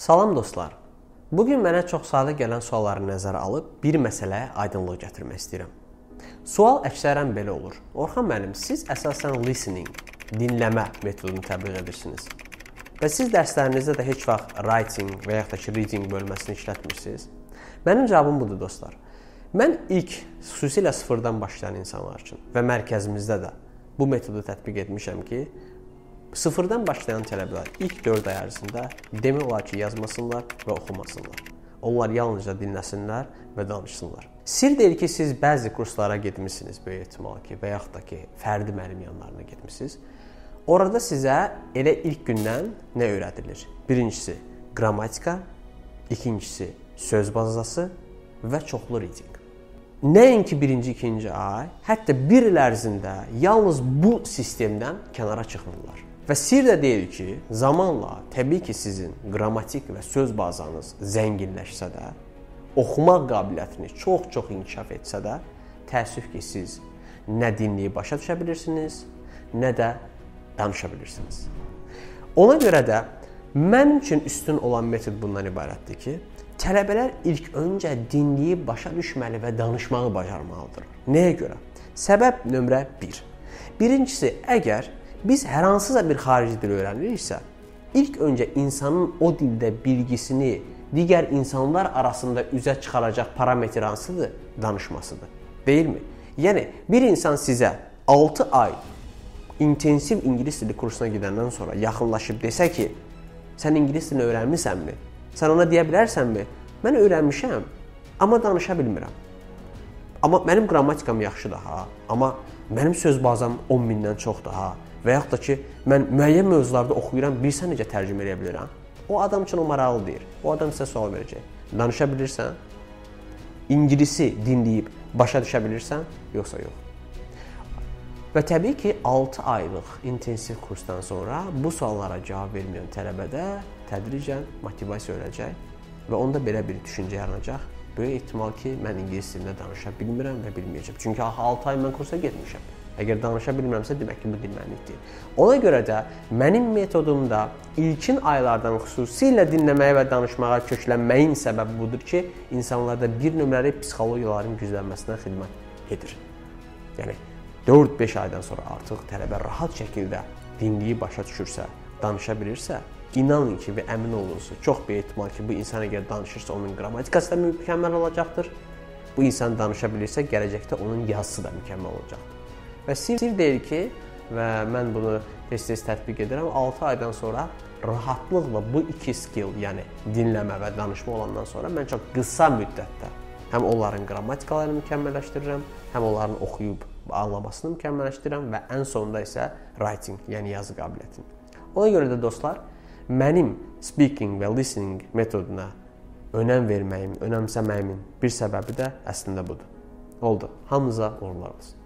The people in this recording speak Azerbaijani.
Salam dostlar. Bu gün mənə çox sadə gələn sualları nəzərə alıb bir məsələyə aydınlıq gətirmək istəyirəm. Sual əksərən belə olur. Orxan müəllim, siz əsasən listening, dinləmə metodunu tətbiq edirsiniz. Və siz dərslərinizdə də heç vaxt writing və yaxud da ki reading bölməsini işlətmirsiniz. Mənim cavabım budur dostlar. Mən ilk xüsusilə sıfırdan başlayan insanlar üçün və mərkəzimizdə də bu metodu tətbiq etmişəm ki, Sıfırdan başlayan tələbələr ilk 4 ay ərzində demək olar ki, yazmasınlar və oxumasınlar. Onlar yalnızca dinləsinlər və danışsınlar. Sir deyil ki, siz bəzi kurslara getmisiniz böyük ehtimal ki, və yaxud da ki, fərdi müəllim yanlarına getmisiniz. Orada sizə elə ilk gündən nə öyrədilir? Birincisi qrammatika, ikincisi söz bazası və çoxlu reading. Nəinki birinci, ikinci ay, hətta bir il ərzində yalnız bu sistemdən kənara çıxmırlar. Və sir də deyil ki, zamanla təbii ki, sizin qrammatik və söz bazanız zənginləşsə də, oxumaq qabiliyyətiniz çox-çox inkişaf etsə də, təəssüf ki, siz nə dinləyib başa düşə bilirsiniz, nə də danışa bilirsiniz. Ona görə də mənim üçün üstün olan metod bundan ibarətdir ki, tələbələr ilk öncə dinləyib başa düşməli və danışmağı bacarmalıdır. Nəyə görə? Səbəb nömrə 1. Birincisi, əgər Biz hər hansısa bir xarici dil öyrəniriksə, ilk öncə insanın o dildə bilgisini digər insanlar arasında üzə çıxaracaq parametr hansıdır? Danışmasıdır. Deyilmi? Yəni bir insan sizə 6 ay intensiv ingilis dili kursuna gedəndən sonra yaxınlaşıb desə ki, sən ingilis dilini öyrənmisənmi? Sən ona deyə bilərsənmi? Mən öyrənmişəm, amma danışa bilmirəm. Amma mənim qrammatikam yaxşıdır ha, amma mənim söz bazam 10 mindən çoxdur ha. Və yaxud da ki, mən müəyyən mövzularda oxuyuram, bilsən necə tərcümə edə bilərəm? O adam üçün o maraqlı deyil. O adam sizə sual verəcək. Danışa bilirsən? İngilisi dinləyib başa düşə bilirsən, yoxsa yox? Və təbii ki, 6 aylıq intensiv kursdan sonra bu suallara cavab verməyən tələbədə tədricən motivasiya öləcək və onda belə bir düşüncə yaranacaq. Böyük ehtimal ki, mən ingilis dilində danışa bilmirəm və bilməyəcəm. Çünki 6 ay mən kursa getmişəm. Əgər danışa bilmirəmsə, demək ki, bu dinmənlikdir. Ona görə də mənim metodumda ilkin aylardan xüsusilə dinləməyə və danışmağa köklənməyin səbəbi budur ki, insanlarda bir nömrəli psixologiyaların güclənməsinə xidmət edir. Yəni 4-5 aydan sonra artıq tələbə rahat şəkildə dinləyib başa düşürsə, danışa bilirsə, inanın ki və əmin olunuz, çox böyük ehtimal ki, bu insan əgər danışırsa, onun qrammatikası da mükəmməl olacaqdır. Bu insan danışa bilirsə, gələcəkdə onun yazısı da mükəmməl olacaqdır. Və sir, sir deyil ki, və mən bunu tez-tez tətbiq edirəm, 6 aydan sonra rahatlıqla bu iki skill, yəni dinləmə və danışma olandan sonra mən çox qısa müddətdə həm onların qrammatikalarını mükəmməlləşdirirəm, həm onların oxuyub anlamasını mükəmməlləşdirirəm və ən sonunda isə writing, yəni yazı qabiliyyətini. Ona görə də dostlar, mənim speaking və listening metoduna önəm verməyim, önəmsəməyimin bir səbəbi də əslində budur. Oldu. Hamınıza uğurlar olsun.